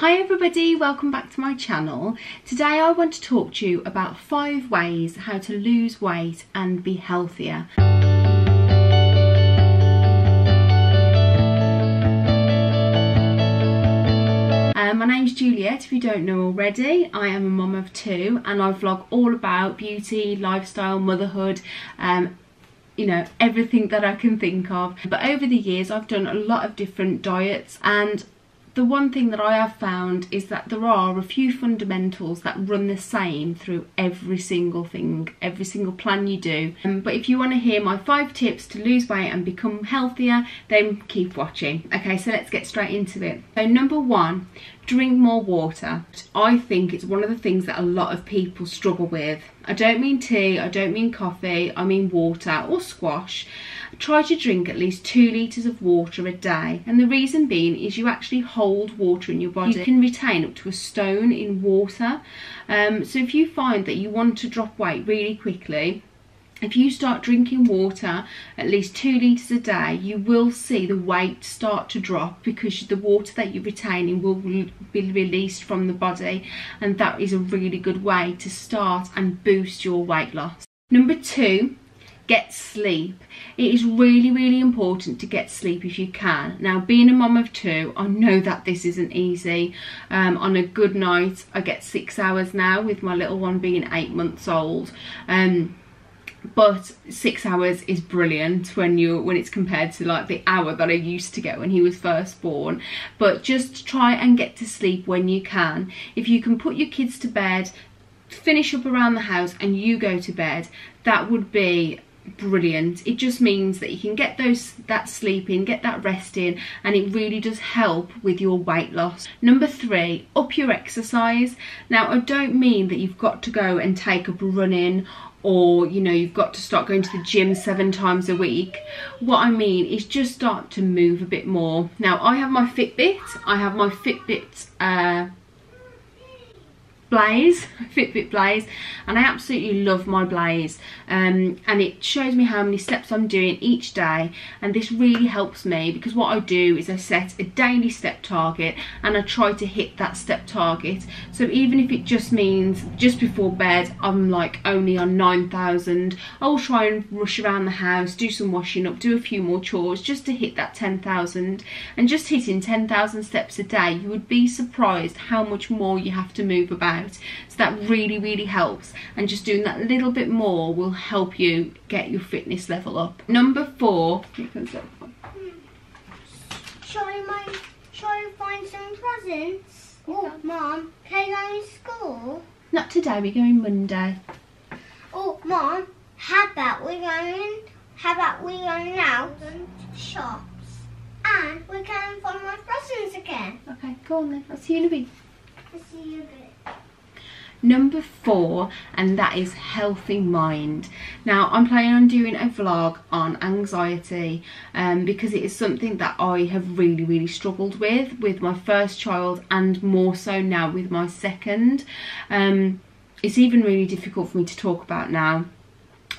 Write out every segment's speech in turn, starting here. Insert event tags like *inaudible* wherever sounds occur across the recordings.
Hi everybody, welcome back to my channel. Today I want to talk to you about five ways how to lose weight and be healthier. Um, my name's Juliette, if you don't know already. I am a mum of two and I vlog all about beauty, lifestyle, motherhood, um, you know, everything that I can think of. But over the years I've done a lot of different diets and the one thing that I have found is that there are a few fundamentals that run the same through every single thing, every single plan you do. Um, but if you want to hear my five tips to lose weight and become healthier, then keep watching. Okay, so let's get straight into it. So number one, drink more water. I think it's one of the things that a lot of people struggle with. I don't mean tea, I don't mean coffee, I mean water or squash. Try to drink at least two litres of water a day. And the reason being is you actually hold water in your body. You can retain up to a stone in water. Um, so if you find that you want to drop weight really quickly, if you start drinking water at least two litres a day you will see the weight start to drop because the water that you're retaining will be released from the body and that is a really good way to start and boost your weight loss. Number two get sleep. It is really, really important to get sleep if you can. Now, being a mum of two, I know that this isn't easy. Um, on a good night, I get six hours now with my little one being eight months old. Um, but six hours is brilliant when you when it's compared to like the hour that I used to get when he was first born. But just try and get to sleep when you can. If you can put your kids to bed finish up around the house and you go to bed that would be brilliant. It just means that you can get those that sleep in get that rest in and it really does help with your weight loss. Number three up your exercise. Now i don't mean that you've got to go and take up running or you know you've got to start going to the gym seven times a week what i mean is just start to move a bit more. Now i have my fitbit. I have my fitbit uh Blaze, *laughs* Fitbit Blaze, and I absolutely love my Blaze. Um, and it shows me how many steps I'm doing each day, and this really helps me because what I do is I set a daily step target and I try to hit that step target. So even if it just means just before bed I'm like only on 9,000, I'll try and rush around the house, do some washing up, do a few more chores just to hit that 10,000. And just hitting 10,000 steps a day, you would be surprised how much more you have to move about out. So that really really helps. And just doing that little bit more will help you get your fitness level up. Number four. Shall I, shall I find some presents. Oh. Mom can I go to school? Not today we're going Monday. Oh mom how about we going how about we going out and shops? And we can find my presents again. Okay go on then. I'll see you in a bit. I'll see you a bit number four and that is healthy mind. Now i'm planning on doing a vlog on anxiety um, because it is something that i have really really struggled with with my first child and more so now with my second. Um, it's even really difficult for me to talk about now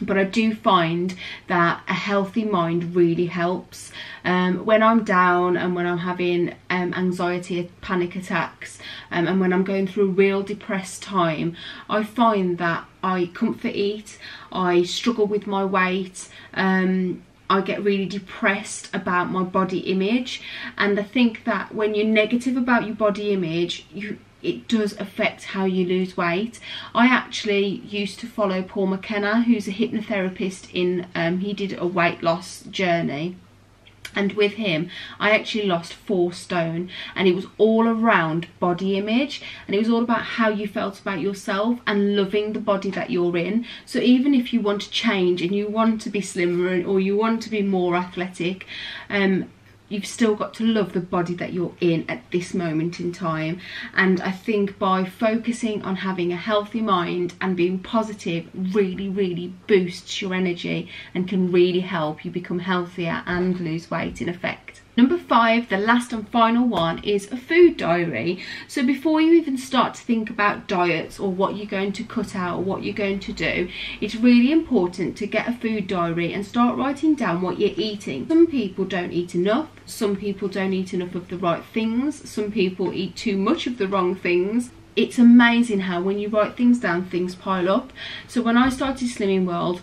but I do find that a healthy mind really helps. Um, when I'm down and when I'm having um, anxiety, panic attacks, um, and when I'm going through a real depressed time, I find that I comfort eat, I struggle with my weight, um, I get really depressed about my body image and I think that when you're negative about your body image you it does affect how you lose weight. I actually used to follow Paul McKenna, who's a hypnotherapist in, um, he did a weight loss journey. And with him, I actually lost four stone and it was all around body image and it was all about how you felt about yourself and loving the body that you're in. So even if you want to change and you want to be slimmer or you want to be more athletic, um, you've still got to love the body that you're in at this moment in time and I think by focusing on having a healthy mind and being positive really really boosts your energy and can really help you become healthier and lose weight in effect. Number five, the last and final one, is a food diary. So before you even start to think about diets or what you're going to cut out or what you're going to do, it's really important to get a food diary and start writing down what you're eating. Some people don't eat enough, some people don't eat enough of the right things, some people eat too much of the wrong things it's amazing how when you write things down things pile up so when i started slimming world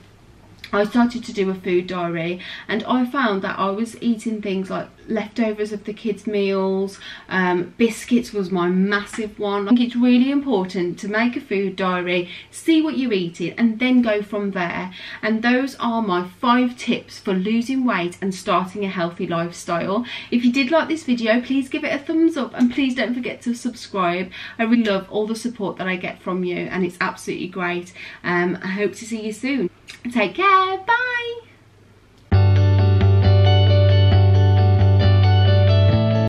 I started to do a food diary and I found that I was eating things like leftovers of the kids meals um, biscuits was my massive one. I think it's really important to make a food diary see what you're eating and then go from there. And those are my five tips for losing weight and starting a healthy lifestyle. If you did like this video please give it a thumbs up and please don't forget to subscribe. I really love all the support that I get from you and it's absolutely great. Um, I hope to see you soon. Take care bye